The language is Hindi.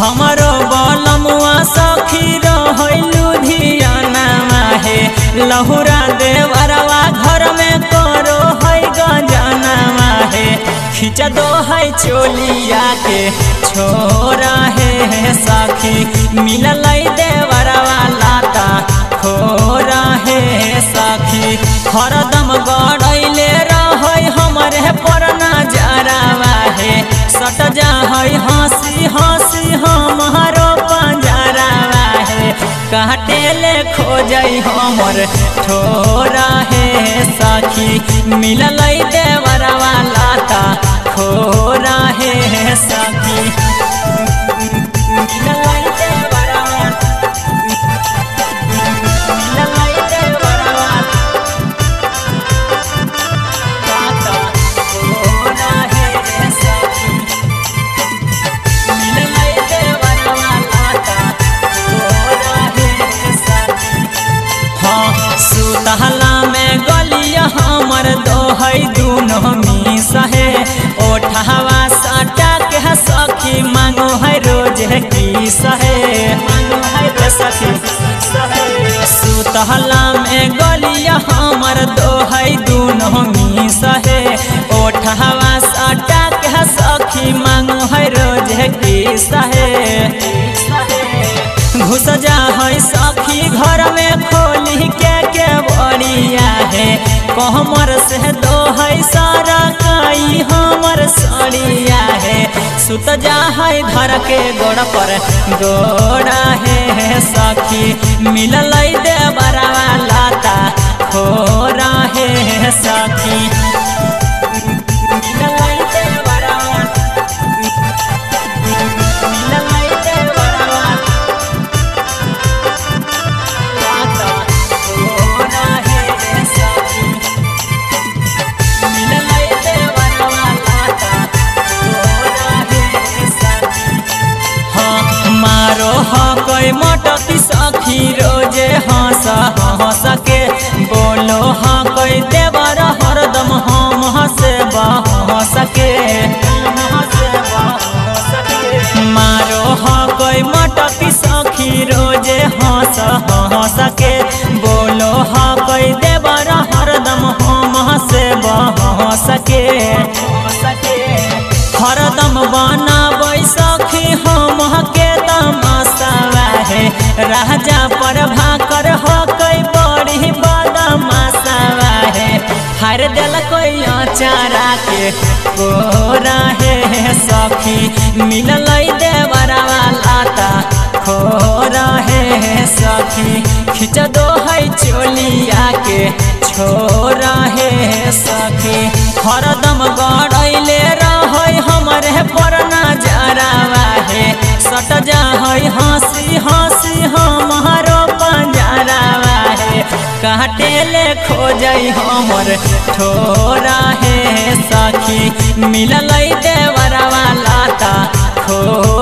हमारो बलमुआ सखी रहै लुधियाना माहे लहुरा देवरवा घर में करो है गजाना माहे खींच दो है चोलिया के, छोरा है सखी, मिलल देवरवा काटेले खोज हमर ठोरा है साखी मिलल देवरवा दोहै दुनो मिस है। ओठहवा साटा के सखी मांगो है रोज की सहे मांगो है सुतहला में गलिया हमर दोहै दुनो मिस है। ओठहवा साटा के सखी मांगो है रोज की सहे घुस जा है सखी घर में खोली बड़िया से दो है सारा काई। हमर सड़िया है। सुत जा है घर के गोड़ पर। गोड़ा है सखी। मिलल देवरा लाता। रहा है सखी। हाँ मारो हाँ कोई मोटकी सखी रोज़े हंस हंस के बोलो। हाँ कोई देवर हरदम हम हंसे बहस के। मारो हाँ कोई मोटकी सखी रोज़े हंस हंस के बोलो। हाँ कोई देवर हरदम हम हंसे बहस के। हरदम बनाबै राजा पर भाकर हो कोई बड़ी बदमाशा है। हर दिल कोई चारा के कोरा है सखी। मिलल देवरवा लाता खोरा है सखी। खिंच दो है चोलिया के, छोरा है सखी। हरदम गड़ैले काटेले खोज हमर। ठोरा है सखी मिलल देवर वाला ता। खो